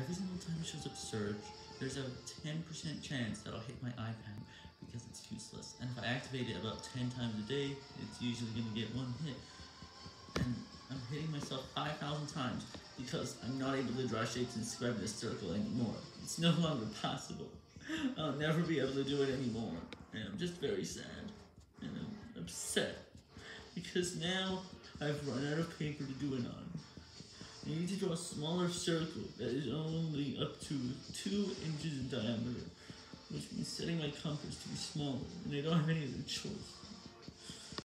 Every single time it shows up search, there's a 10% chance that I'll hit my iPad because it's useless. And if I activate it about 10 times a day, it's usually going to get one hit. And I'm hitting myself 5,000 times because I'm not able to draw shapes and scribe this circle anymore. It's no longer possible. I'll never be able to do it anymore. And I'm just very sad. And I'm upset. Because now I've run out of paper to do it on. I need to draw a smaller circle that is only up to 2 inches in diameter, which means setting my compass to be smaller, and I don't have any other choice.